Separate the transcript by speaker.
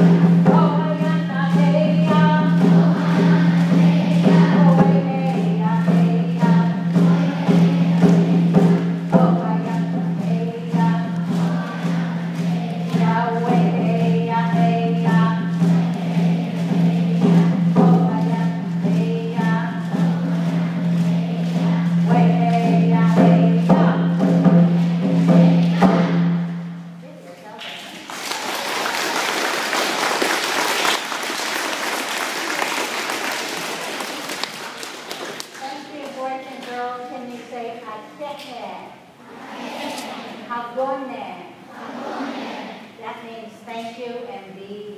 Speaker 1: Oh. Have gone there. That means thank you and be